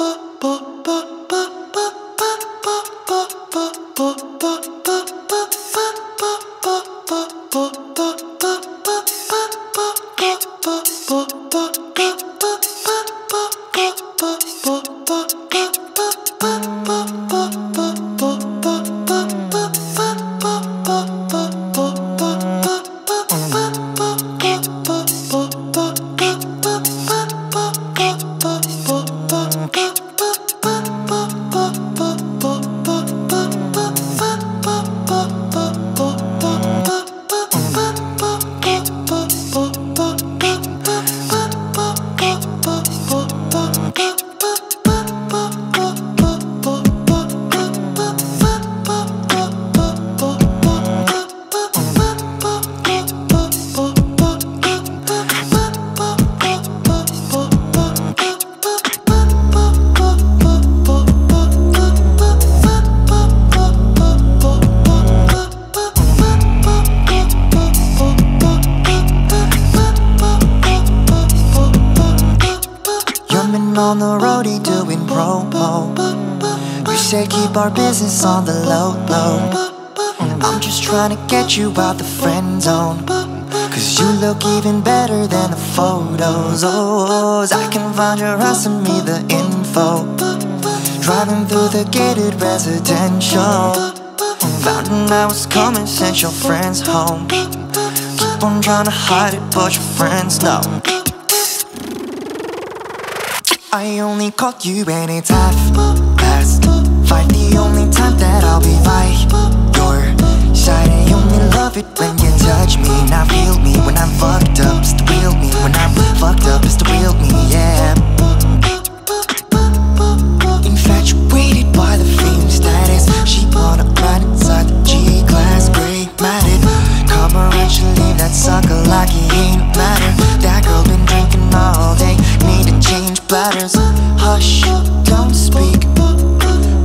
Bye. Say keep our business on the low, low. I'm just trying to get you out the friend zone. Cause you look even better than the photos. Oh, I can find your house and me the info. Driving through the gated residential. Found I was coming, sent your friends home. Keep on trying to hide it, but your friends know. I only called you when it's half past five. The only time that I'll be by your side. I only love it when Hush, don't speak.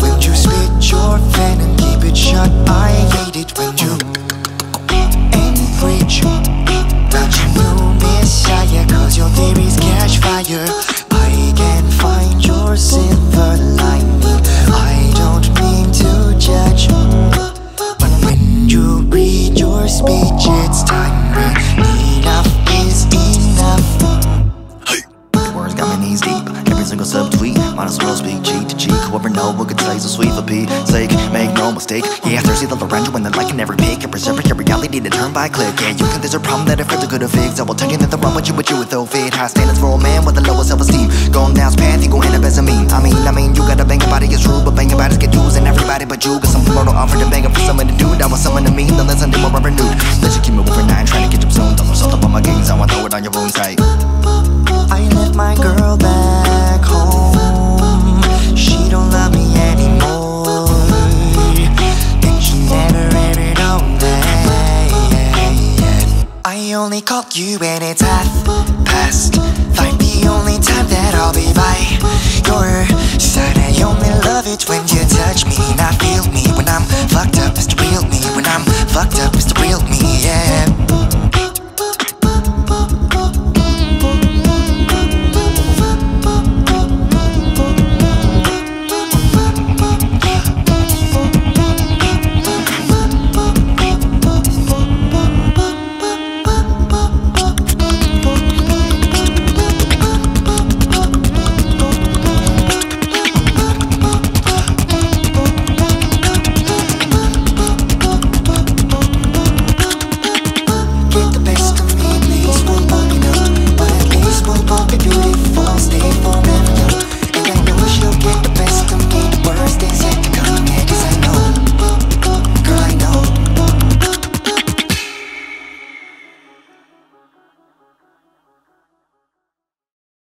When you spit your venom, keep it shut. I hate it when you ain't preach. That you new messiah, cause your theories catch fire. Single subtweet, might as well speak cheek to cheek. Whoever know what could say so sweet for Pete's sake. Make no mistake. Yeah, thirsty all around you when they're liking every pic. And preserve your reality to turn by click. Yeah, you think there's a problem that a filter could have fixed. I will tell you that the wrong with you, with you with no fit. High standards for a man with the lowest self esteem. Going down path, you gon' end up as a meme. I mean, I mean, you gotta bang about it, it's true. But banging bodies get used, and everybody but you. Got something more to offer than for someone to do. That was someone to me, then listen to more renewed. Let you keep moving for nine, trying to get you zoned. Don't up on my games, I wanna throw it on your own site. I left my girl back only call you when it's half past Find the only time that I'll be by your side. I only love it when you touch me Not feel me. When I'm fucked up It's real me. When I'm fucked up